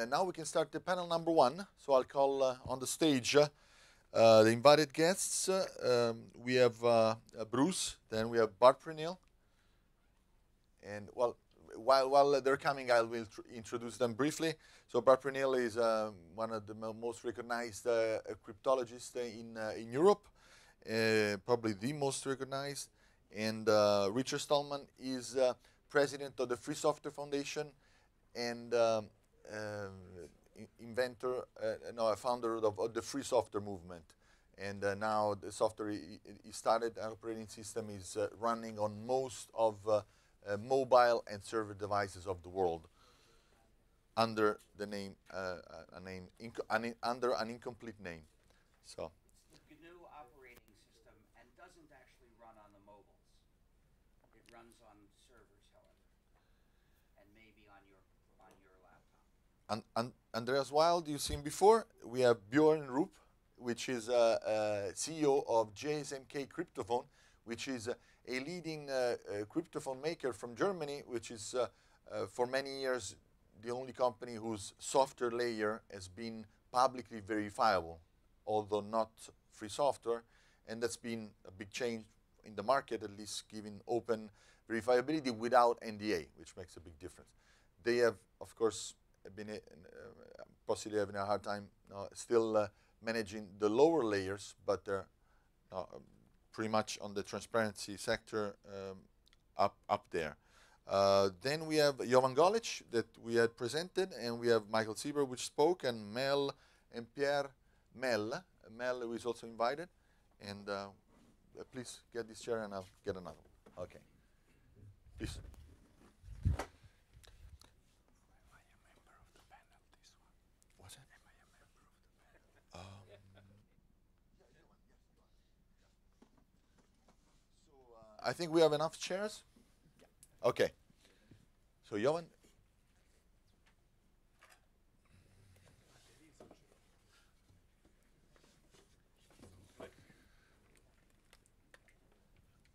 And now we can start the panel number one. So I'll call uh, on the stage uh, uh, the invited guests. Uh, um, we have uh, Bruce, then we have Bart Preneel. And well, while, while they're coming, I will tr- introduce them briefly. So Bart Preneel is one of the mo- most recognized cryptologists in, in Europe, probably the most recognized. And Richard Stallman is president of the Free Software Foundation and um, inventor, uh, no, a founder of, of the free software movement. And uh, now the software he, started, operating system is uh, running on most of mobile and server devices of the world under the name, a name an under an incomplete name. So, GNU operating system and doesn't actually run on the mobiles. It runs on servers, however, and maybe on your on your laptop. And, and Andreas Wild, you've seen before. We have Bjorn Rupp, which is uh, uh, CEO of GSMK Cryptophone, which is uh, a leading uh, uh, cryptophone maker from Germany, which is uh, uh, for many years the only company whose software layer has been publicly verifiable, although not free software. And that's been a big change in the market, at least giving open verifiability without NDA, which makes a big difference. They have, of course, been possibly having a hard time still uh, managing the lower layers, but they're uh, pretty much on the transparency sector um, up up there. Uh, then we have Jovan Golic that we had presented, and we have Michael Sieber, which spoke, and Mel and Pierre Mel. Mel, who is also invited. And uh, please get this chair, and I'll get another one. Okay. Please. What's that? Um, So uh, I think we have enough chairs. Okay. So Jovan.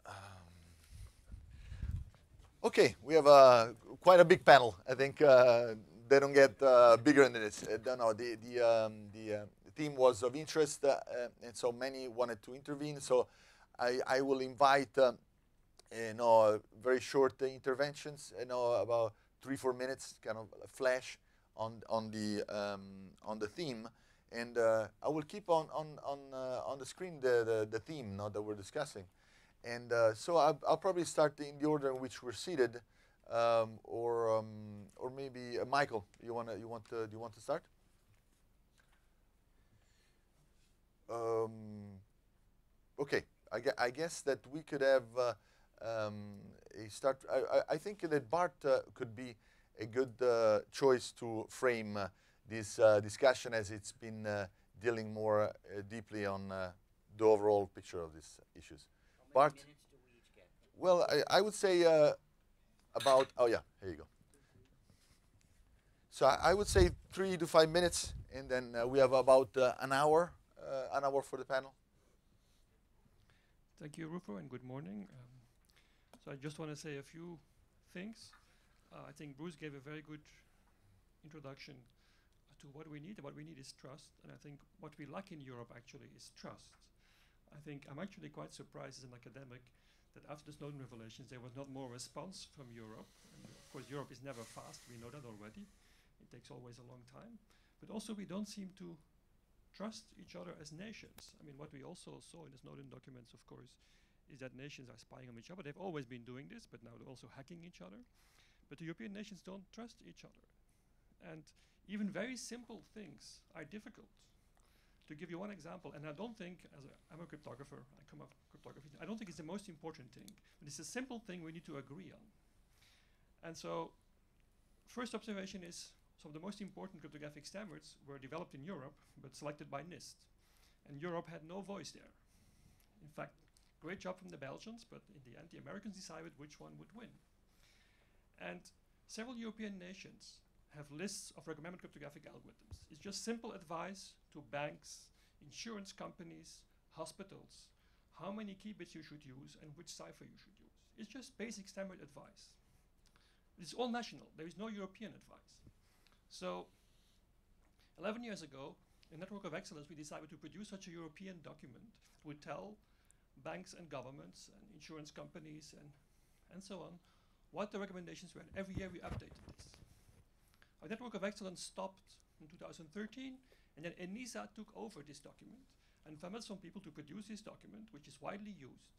Um, Okay, we have uh, quite a big panel. I think uh, they don't get uh, bigger than this. Uh, no, the the um, the, uh, theme was of interest, uh, and so many wanted to intervene. So I I will invite um, you know very short uh, interventions. You know about three four minutes, kind of a flash on on the um, on the theme, and uh, I will keep on on on uh, on the screen the, the the theme now that we're discussing. And uh, so I'll, I'll probably start in the order in which we're seated, um, or um, or maybe uh, Michael, you wanna you want to, do you want to start? Um, okay, I, gue- I guess that we could have uh, um, a start. I, I, I think that Bart uh, could be a good uh, choice to frame uh, this uh, discussion as it's been uh, dealing more uh, deeply on uh, the overall picture of these issues. How many Bart? minutes do we each get? Well, I, I would say uh, about, oh yeah, here you go. So I, I would say three to five minutes, and then uh, we have about uh, an hour, uh, an hour for the panel. Thank you, Rufo, and good morning. So I just want to say a few things. Uh, I think Bruce gave a very good introduction to what we need. What we need is trust, and I think what we lack in Europe actually is trust. I think I'm actually quite surprised as an academic that after the Snowden revelations there was not more response from Europe. And of course, Europe is never fast. We know that already. It takes always a long time. But also, we don't seem to trust each other as nations. I mean, what we also saw in the Snowden documents, of course, is that nations are spying on each other. They've always been doing this, but now they're also hacking each other. But the European nations don't trust each other. And even very simple things are difficult. To give you one example, and I don't think, as a, I'm a cryptographer, I come off cryptography, I don't think it's the most important thing, but it's a simple thing we need to agree on. And so, first observation is some of the most important cryptographic standards were developed in Europe, but selected by NIST. And Europe had no voice there. In fact, great job from the Belgians, but in the end, the Americans decided which one would win. And several European nations have lists of recommended cryptographic algorithms. It's just simple advice to banks, insurance companies, hospitals, how many key bits you should use and which cipher you should use. It's just basic standard advice. It's all national. There is no European advice. So 11 years ago, in Network of Excellence, we decided to produce such a European document that would tell banks and governments and insurance companies and, and so on what the recommendations were. And every year we updated this. Our Network of Excellence stopped in 2013, and then ENISA took over this document and found some people to produce this document, which is widely used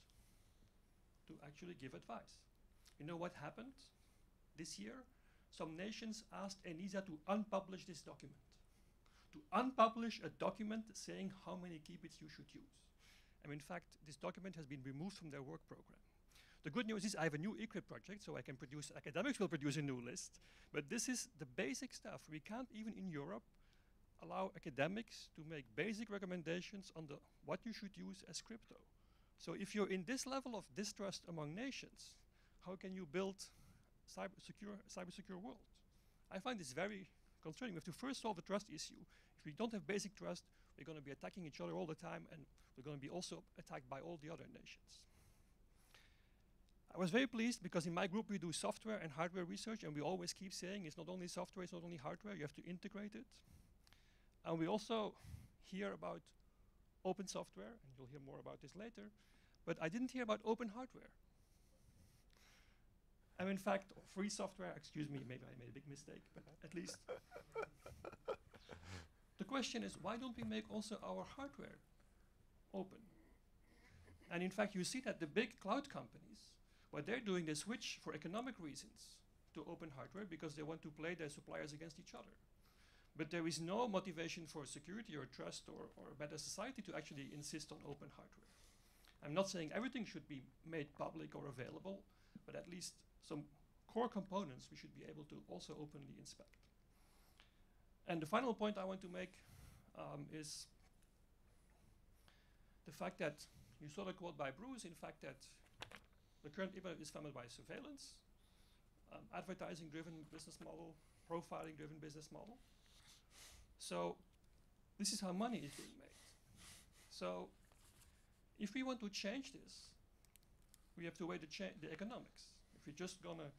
to actually give advice. You know what happened this year? Some nations asked ENISA to unpublish this document. To unpublish a document saying how many key bits you should use. And in fact, this document has been removed from their work program. The good news is I have a new eCrypt project, so I can produce, academics will produce a new list, but this is the basic stuff. We can't even in Europe allow academics to make basic recommendations on the, what you should use as crypto. So if you're in this level of distrust among nations, how can you build cyber secure, cyber secure world? I find this very concerning. We have to first solve the trust issue. If we don't have basic trust, we're going to be attacking each other all the time, and we're going to be also attacked by all the other nations. I was very pleased because in my group we do software and hardware research, and we always keep saying it's not only software, it's not only hardware, you have to integrate it. And we also hear about open software, and you'll hear more about this later, but I didn't hear about open hardware. And in fact, free software, excuse me, maybe I made a big mistake, but at least. the question is, why don't we make also our hardware open? And in fact, you see that the big cloud companies, what they're doing, they switch for economic reasons to open hardware because they want to play their suppliers against each other. But there is no motivation for security or trust or, or a better society to actually insist on open hardware. I'm not saying everything should be made public or available, but at least some core components we should be able to also openly inspect. And the final point I want to make um, is the fact that you saw the quote by Bruce, in fact, that the current internet is funded by surveillance, um, advertising-driven business model, profiling-driven business model. So this is how money is being made. So if we want to change this, we have to weigh the, change the economics. If we're just gonna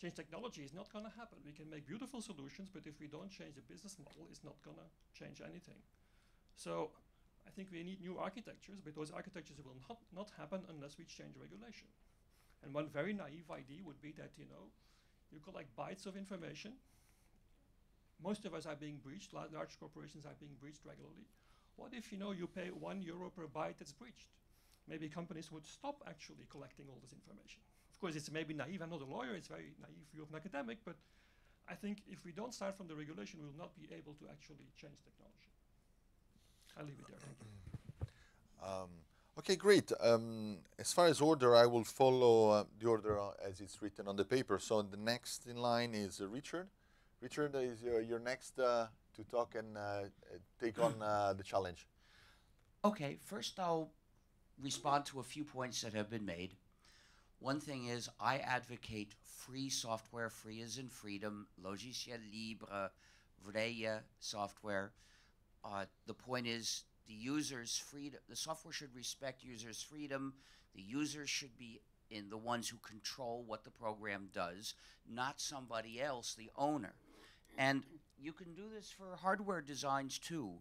change technology, is not gonna happen. We can make beautiful solutions, but if we don't change the business model, it's not gonna change anything. So I think we need new architectures, but those architectures will not, not happen unless we change regulation. And one very naive idea would be that, you know, you collect bytes of information, most of us are being breached, large corporations are being breached regularly. What if you know you pay one euro per byte that's breached? Maybe companies would stop actually collecting all this information. Of course, it's maybe naive. I'm not a lawyer. It's very naive view of an academic. But I think if we don't start from the regulation, we will not be able to actually change technology. I'll leave it there. Thank you. Um, okay, great. Um, as far as order, I will follow uh, the order uh, as it's written on the paper. So the next in line is uh, Richard. Richard is your, your next uh, to talk and uh, take on uh, the challenge. Okay, first I'll respond to a few points that have been made. One thing is, I advocate free software, free as in freedom, logiciel libre, vrije software. Uh, the point is, the user's freedom, the software should respect users' freedom. The users should be in the ones who control what the program does, not somebody else, the owner. And you can do this for hardware designs too.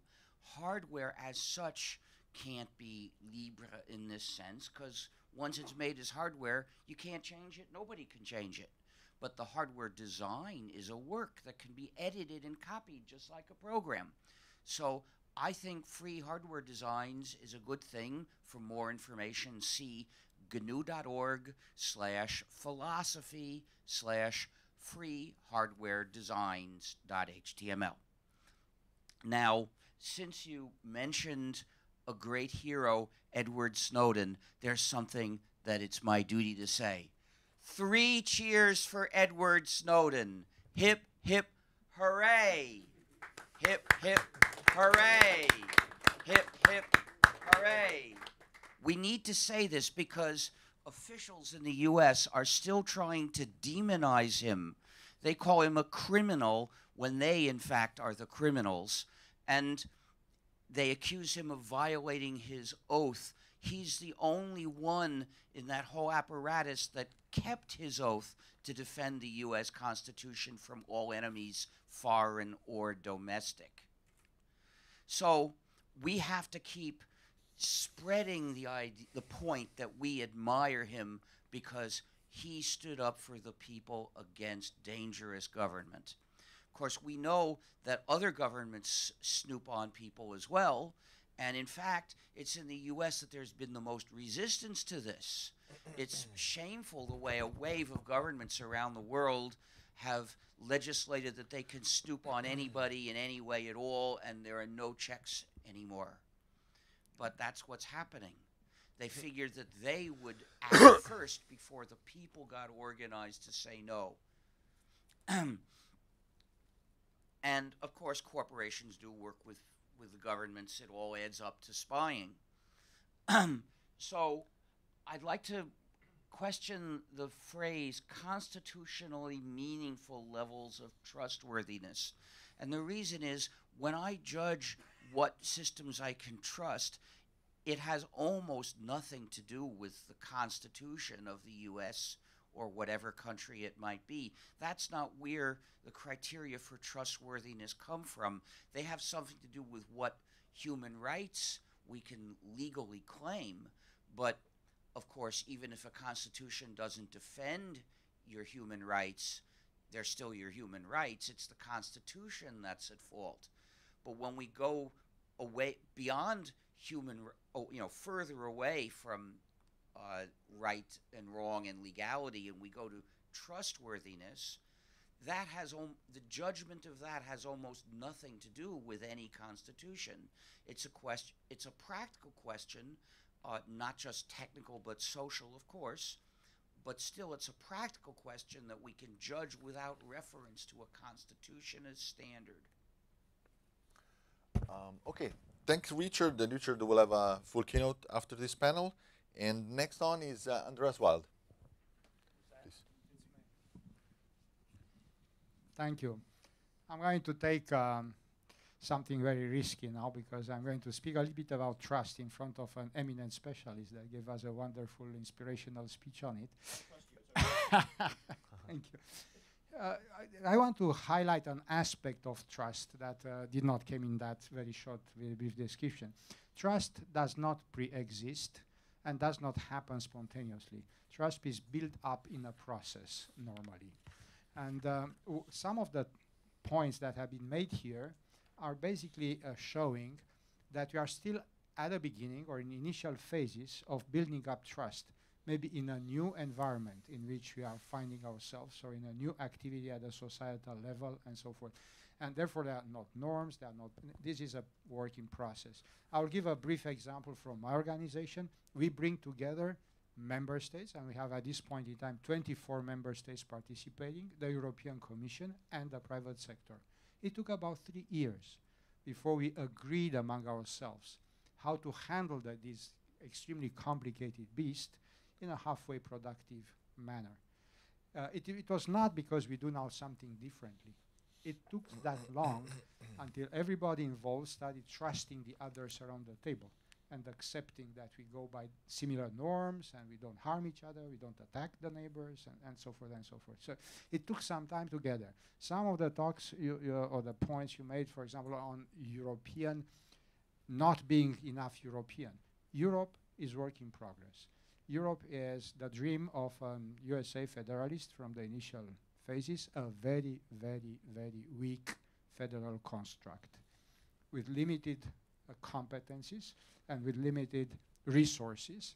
Hardware as such can't be Libre in this sense because once it's made as hardware, you can't change it, nobody can change it. But the hardware design is a work that can be edited and copied just like a program. So I think free hardware designs is a good thing. For more information, see gnu.org slash philosophy slash freehardwaredesigns.html. Now, since you mentioned a great hero, Edward Snowden, there's something that it's my duty to say. Three cheers for Edward Snowden. Hip, hip, hooray. Hip, hip, hooray. Hip, hip, hooray. We need to say this because officials in the U.S. are still trying to demonize him. They call him a criminal when they, in fact, are the criminals. And they accuse him of violating his oath. He's the only one in that whole apparatus that kept his oath to defend the U.S. Constitution from all enemies, foreign or domestic. So we have to keep spreading the the point that we admire him because he stood up for the people against dangerous government. Of course, we know that other governments snoop on people as well, and in fact, it's in the U.S. that there's been the most resistance to this. It's shameful the way a wave of governments around the world have legislated that they can snoop on anybody in any way at all, and there are no checks anymore. But that's what's happening. They figured that they would act first before the people got organized to say no. And of course, corporations do work with, with the governments. It all adds up to spying. so I'd like to question the phrase constitutionally meaningful levels of trustworthiness. And the reason is when I judge what systems I can trust, it has almost nothing to do with the Constitution of the U.S. or whatever country it might be. That's not where the criteria for trustworthiness come from. They have something to do with what human rights we can legally claim. But of course, even if a constitution doesn't defend your human rights, they're still your human rights. It's the Constitution that's at fault. But when we go away beyond human, you know, further away from uh, right and wrong and legality, and we go to trustworthiness, that has the judgment of that has almost nothing to do with any constitution. It's a question. It's a practical question, uh, not just technical but social, of course. But still, it's a practical question that we can judge without reference to a constitution as standard. Um, okay, thanks, Richard. And Richard will have a full keynote after this panel. And next on is uh, Andreas Wild. Thank you. I'm going to take um, something very risky now because I'm going to speak a little bit about trust in front of an eminent specialist that gave us a wonderful inspirational speech on it. Thank you. Uh, I, I, want to highlight an aspect of trust that uh, did not come in that very short, very brief description. Trust does not pre-exist and does not happen spontaneously. Trust is built up in a process normally. And um, some of the points that have been made here are basically uh, showing that we are still at the beginning or in initial phases of building up trust, maybe in a new environment in which we are finding ourselves or in a new activity at a societal level and so forth. And therefore, they are not norms, they are not, this is a work in process. I'll give a brief example from my organization. We bring together member states, and we have at this point in time 24 member states participating, the European Commission, and the private sector. It took about three years before we agreed among ourselves how to handle the, this extremely complicated beast in a halfway productive manner. Uh, it, it, was not because we do now something differently. It took that long until everybody involved started trusting the others around the table and accepting that we go by similar norms and we don't harm each other, we don't attack the neighbors, and, and so forth and so forth. So it took some time to get. Some of the talks you, you or the points you made, for example, on European not being enough European. Europe is work in progress. Europe is the dream of um, USA federalist from the initial phases, a very, very, very weak federal construct with limited uh, competencies and with limited resources.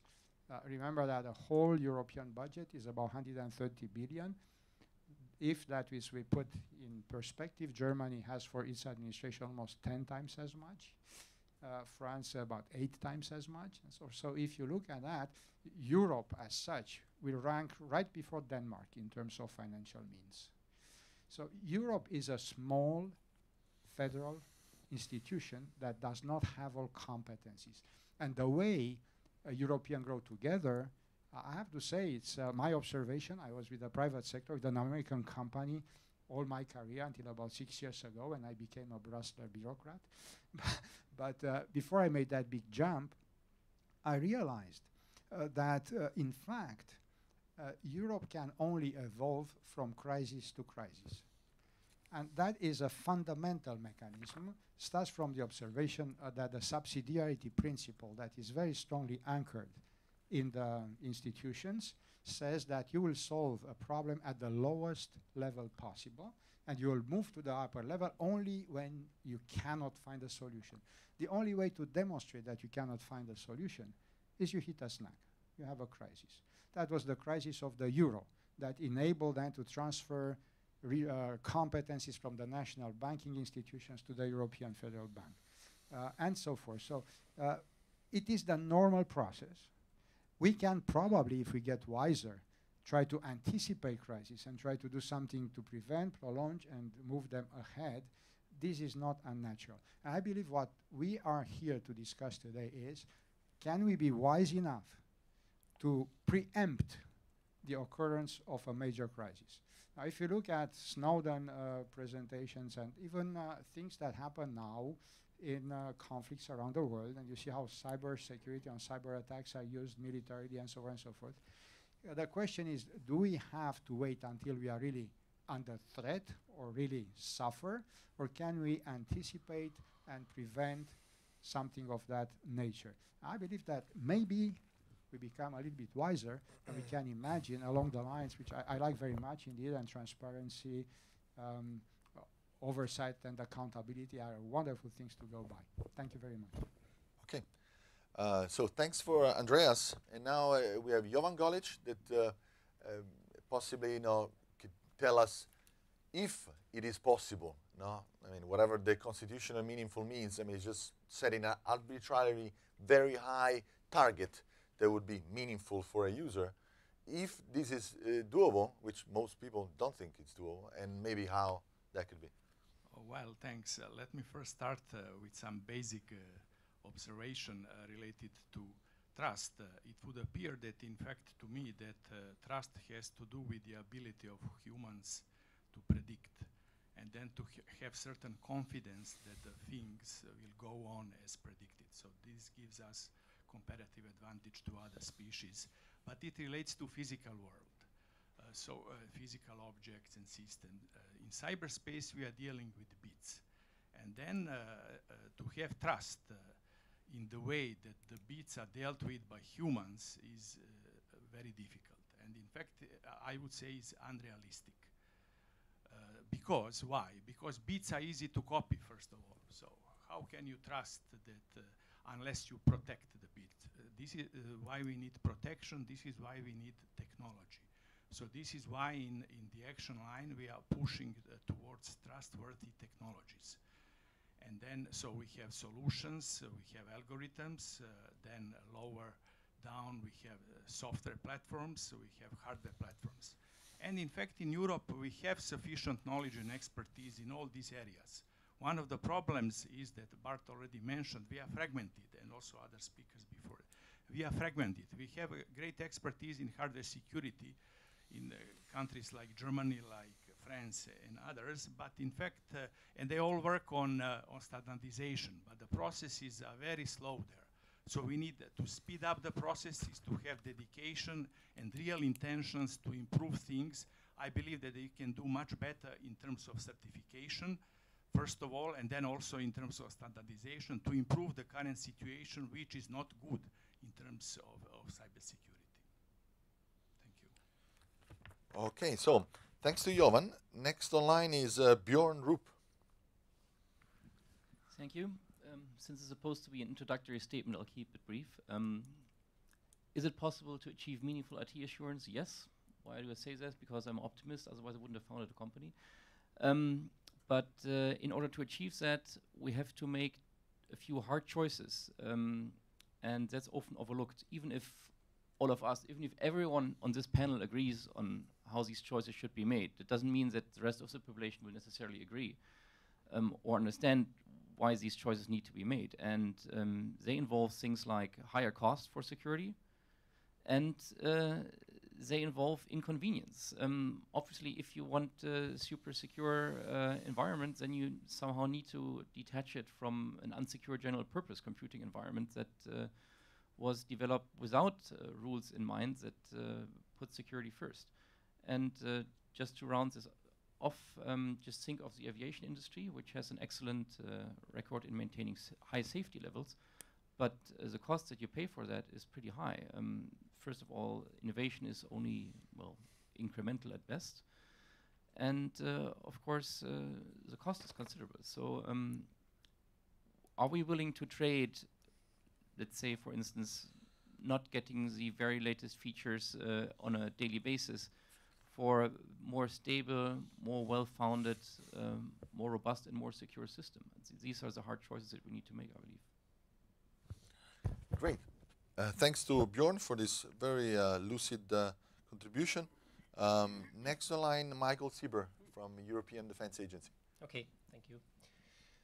Uh, remember that the whole European budget is about 130 billion. If that is we put in perspective, Germany has for its administration almost 10 times as much. Uh, France about eight times as much. So, so if you look at that, Europe as such will rank right before Denmark in terms of financial means. So Europe is a small federal institution that does not have all competencies. And the way a European grow together, uh, I have to say, it's uh, my observation. I was with the private sector, with an American company, all my career until about six years ago, when I became a Brussels bureaucrat. but uh, before I made that big jump, I realized uh, that, uh, in fact, uh, Europe can only evolve from crisis to crisis. And that is a fundamental mechanism, starts from the observation uh, that the subsidiarity principle that is very strongly anchored in the institutions says that you will solve a problem at the lowest level possible and you will move to the upper level only when you cannot find a solution. The only way to demonstrate that you cannot find a solution is you hit a snag. You have a crisis. That was the crisis of the euro that enabled them to transfer uh, competencies from the national banking institutions to the European Federal Bank, uh, and so forth. So uh, it is the normal process. We can probably, if we get wiser, try to anticipate crises and try to do something to prevent, prolong, and move them ahead. This is not unnatural. I believe what we are here to discuss today is, can we be wise enough to preempt the occurrence of a major crisis? Now, if you look at Snowden uh, presentations and even uh, things that happen now in uh, conflicts around the world, and you see how cyber security and cyber attacks are used militarily and so on and so forth, uh, the question is, do we have to wait until we are really under threat or really suffer, or can we anticipate and prevent something of that nature? I believe that maybe we become a little bit wiser and we can imagine along the lines which I, I like very much indeed and transparency um, oversight and accountability are wonderful things to go by. Thank you very much. Okay. Uh, so thanks for uh, andreas. And now uh, we have jovan golic that uh, um, possibly you know could tell us if it is possible no? I mean whatever the constitutional meaningful means i mean it's just setting an arbitrarily very high target that would be meaningful for a user. If this is uh, doable, which most people don't think it's doable, and maybe how that could be. Oh, well, thanks. Uh, let me first start uh, with some basic uh, observation uh, related to trust. Uh, it would appear that, in fact, to me, that trust has to do with the ability of humans to predict and then to ha have certain confidence that things will go on as predicted. So this gives us comparative advantage to other species, but it relates to physical world. Uh, so uh, physical objects and systems. Uh, in cyberspace, we are dealing with bits. And then uh, uh, to have trust uh, in the way that the bits are dealt with by humans is very difficult. And in fact, I would say is unrealistic. because, why? Because bits are easy to copy, first of all. So how can you trust that unless you protect this is uh, why we need protection. This is why we need technology. So this is why in, in the action line we are pushing uh, towards trustworthy technologies. And then, so we have solutions, uh, we have algorithms, uh, then lower down we have uh, software platforms, we have hardware platforms. And in fact, in Europe, we have sufficient knowledge and expertise in all these areas. One of the problems is that Bart already mentioned, we are fragmented, and also other speakers before. We are fragmented. We have great expertise in hardware security in uh, countries like Germany, like France, and others, but in fact, uh, and they all work on, uh, on standardization, but the processes are very slow there. So we need to speed up the processes, to have dedication and real intentions to improve things. I believe that they can do much better in terms of certification, first of all, and then also in terms of standardization to improve the current situation, which is not good terms of, of cybersecurity. Thank you. Okay, so thanks to Jovan. Next online is uh, Bjorn Rupp. Thank you. Um, since it's supposed to be an introductory statement, I'll keep it brief. Um, is it possible to achieve meaningful IT assurance? Yes. Why do I say that? Because I'm an optimist, otherwise I wouldn't have founded a company. Um, but uh, in order to achieve that, we have to make a few hard choices. Um, and that's often overlooked, even if all of us, even if everyone on this panel agrees on how these choices should be made, it doesn't mean that the rest of the population will necessarily agree um, or understand why these choices need to be made. And um, they involve things like higher costs for security and uh, they involve inconvenience. Um, obviously, if you want a super secure uh, environment, then you somehow need to detach it from an unsecure general purpose computing environment that uh, was developed without uh, rules in mind that uh, put security first. And uh, just to round this off, um, just think of the aviation industry, which has an excellent uh, record in maintaining high safety levels, but uh, the cost that you pay for that is pretty high. Um, first of all, innovation is only well incremental at best, and uh, of course uh, the cost is considerable. So, um, are we willing to trade, let's say, for instance, not getting the very latest features uh, on a daily basis? for a more stable, more well-founded, um, more robust, and more secure system. Th- these are the hard choices that we need to make, I believe. Great. Uh, thanks to Bjorn for this very uh, lucid uh, contribution. Um, next on line, Michael Sieber from European Defense Agency. Okay, thank you.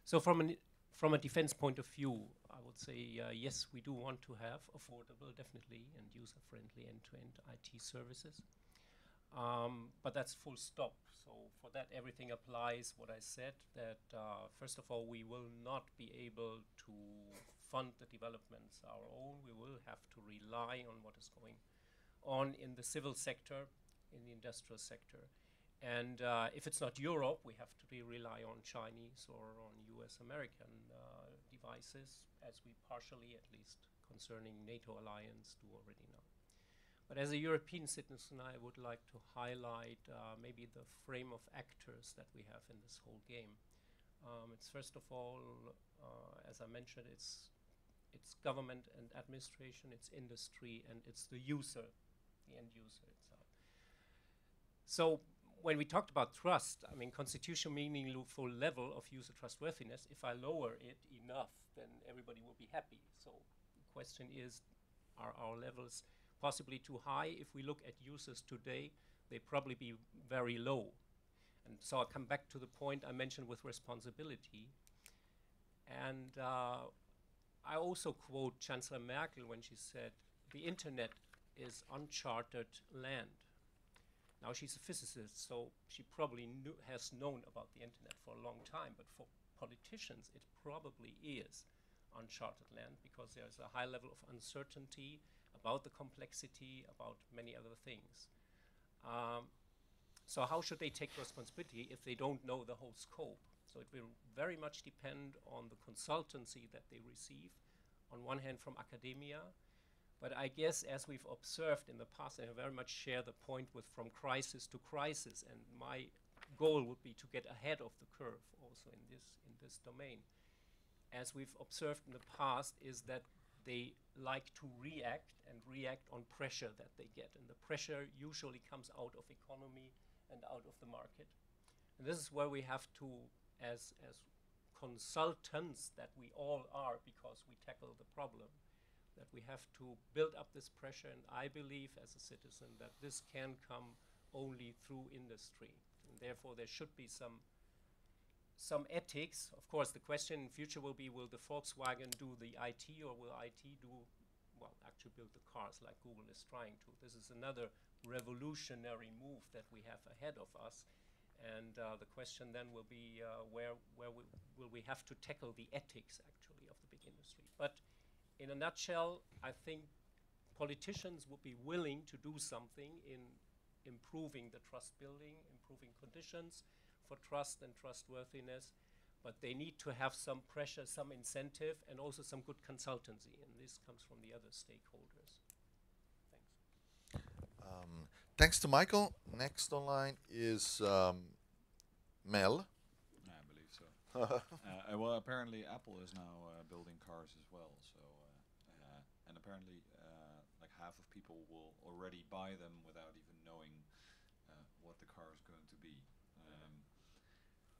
So from an from a defense point of view, I would say uh, yes, we do want to have affordable, definitely, and user-friendly end-to-end IT services. Um, but that's full stop. So for that, everything applies. What I said that uh, first of all, we will not be able to fund the developments our own. We will have to rely on what is going on in the civil sector, in the industrial sector. And uh, if it's not Europe, we have to rely on Chinese or on US American uh, devices, as we partially, at least concerning NATO alliance, do already know. But as a European citizen, I would like to highlight uh, maybe the frame of actors that we have in this whole game. Um, it's first of all, uh, as I mentioned, it's it's government and administration, it's industry, and it's the user, the end user itself. So when we talked about trust, I mean, constitutional meaningful level of user trustworthiness, if I lower it enough, then everybody will be happy. So the question is, are our levels possibly too high? If we look at users today, they probably be very low. And so I come back to the point I mentioned with responsibility. And uh, I also quote Chancellor Merkel when she said, the internet is uncharted land. Now she's a physicist, so she probably knew, has known about the internet for a long time, but for politicians, it probably is uncharted land because there's a high level of uncertainty about the complexity, about many other things. Um, so how should they take responsibility if they don't know the whole scope? So it will very much depend on the consultancy that they receive, on one hand from academia, but I guess as we've observed in the past, and I very much share the point with from crisis to crisis, and my goal would be to get ahead of the curve also in this in this domain. As we've observed in the past, is that they like to react and react on pressure that they get, and the pressure usually comes out of economy and out of the market. And this is where we have to, as as consultants that we all are, because we tackle the problem, that we have to build up this pressure. And I believe, as a citizen, that this can come only through industry. And therefore, there should be some some ethics. Of course, the question in future will be: Will the Volkswagen do the IT, or will IT do, well, actually build the cars like Google is trying to? This is another revolutionary move that we have ahead of us. And uh, the question then will be: uh, Where where we will we have to tackle the ethics actually of the big industry? But in a nutshell, I think politicians would be willing to do something in improving the trust building, improving conditions for trust and trustworthiness, but they need to have some pressure, some incentive, and also some good consultancy. And this comes from the other stakeholders. Thanks. Um, thanks to Michael. Next online is um, Mel. I believe so. uh, well, apparently Apple is now uh, building cars as well. So, uh, uh, and apparently, uh, like half of people will already buy them without even knowing uh, what the car is going to be. Um,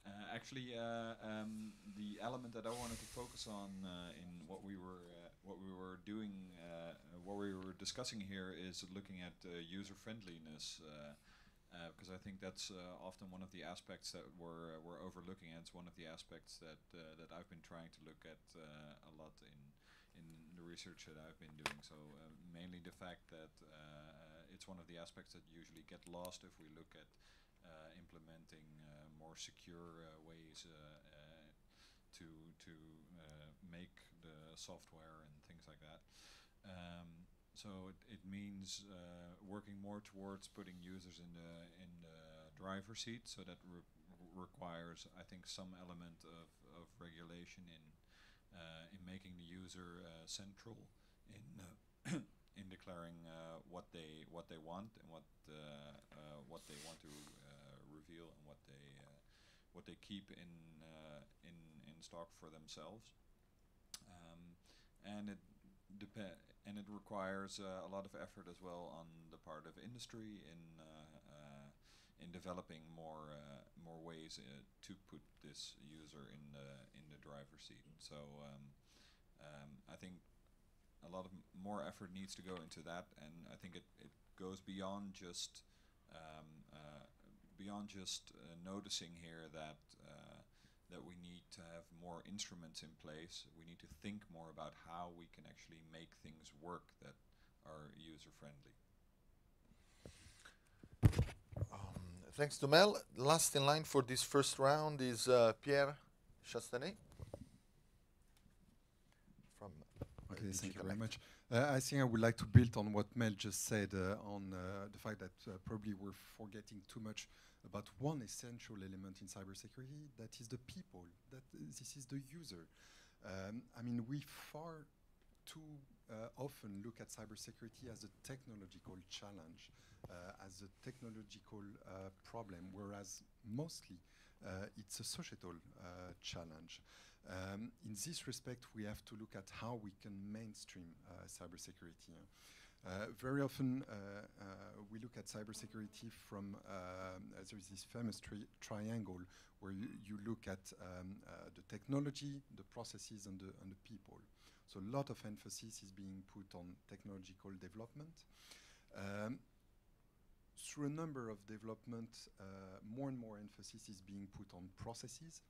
uh, actually, uh, um, the element that I wanted to focus on uh, in what we were uh, what we were doing, uh, what we were discussing here, is looking at uh, user friendliness. Because I think that's often one of the aspects that we're we're overlooking, and it's one of the aspects that that I've been trying to look at a lot in in the research that I've been doing. So mainly the fact that it's one of the aspects that usually get lost if we look at implementing uh, more secure uh, ways to to make the software and things like that. Um, so it, it means working more towards putting users in the in the driver seat, so that re requires, I think, some element of, of regulation in uh, in making the user uh, central in uh, in declaring uh, what they what they want and what what they want to reveal and what they what they keep in in in stock for themselves. Um, and it depends and it requires uh, a lot of effort as well on the part of industry in uh, uh, in developing more more ways to put this user in the in the driver's seat. So um, um, I think a lot of more effort needs to go into that, and I think it, it goes beyond just um, uh, beyond just uh, noticing here that uh, that we need to have more instruments in place. We need to think more about how we can actually make things work that are user friendly. Um, thanks to Mel. Last in line for this first round is uh, Pierre Chastanet. From okay, thank you very much. Uh, I think I would like to build on what Mel just said uh, on uh, the fact that uh, probably we're forgetting too much about one essential element in cybersecurity, that is the people, that this is the user. Um, I mean, we far too uh, often look at cybersecurity as a technological challenge, uh, as a technological problem, whereas mostly it's a societal challenge. Um, in this respect, we have to look at how we can mainstream uh, cybersecurity. Uh, very often uh, uh, we look at cybersecurity from, there's this famous tri triangle where you, you look at um, the technology, the processes, and the, and the people. So a lot of emphasis is being put on technological development. Um, through a number of development, uh, more and more emphasis is being put on processes,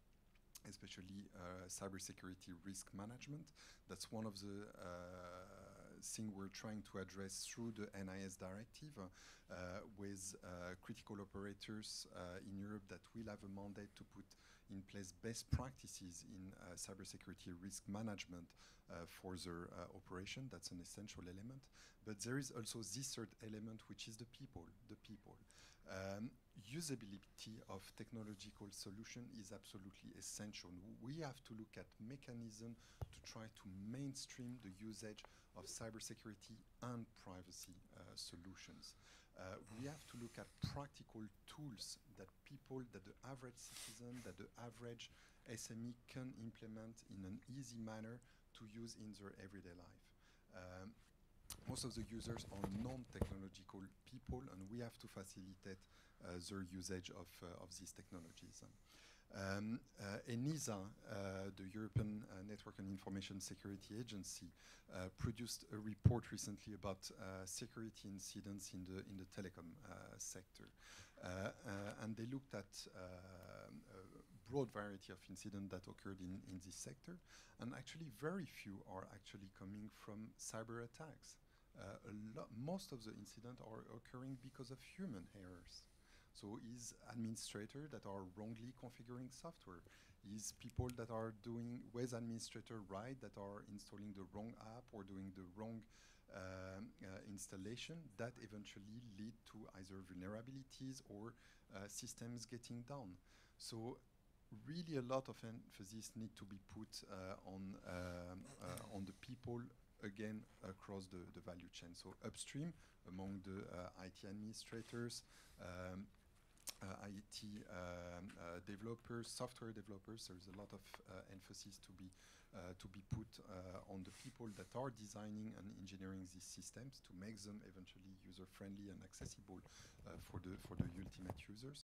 especially uh, cybersecurity risk management. That's one of the uh, thing we're trying to address through the NIS directive uh, with uh, critical operators uh, in Europe that will have a mandate to put in place best practices in uh, cybersecurity risk management uh, for their uh, operation. That's an essential element. But there is also this third element, which is the people, the people. Um, usability of technological solution is absolutely essential. We have to look at mechanism to try to mainstream the usage of cybersecurity and privacy uh, solutions. Uh, we have to look at practical tools that people, that the average citizen, that the average SME can implement in an easy manner to use in their everyday life. Um, most of the users are non-technological people, and we have to facilitate uh, their usage of, uh, of these technologies. Uh, ENISA, uh, the European uh, Network and Information Security Agency, produced a report recently about security incidents in the in the telecom sector, and they looked at a broad variety of incidents that occurred in, in this sector, and actually very few are actually coming from cyber attacks. Uh, most of the incidents are occurring because of human errors. So is administrator that are wrongly configuring software, is people that are doing with administrator right that are installing the wrong app or doing the wrong um, uh, installation that eventually lead to either vulnerabilities or uh, systems getting down. So really a lot of emphasis need to be put uh, on um, on the people again across the, the value chain. So upstream among the IT administrators, um, IT um, uh, developers, software developers. There's a lot of uh, emphasis to be to be put on the people that are designing and engineering these systems to make them eventually user friendly and accessible for the for the ultimate users.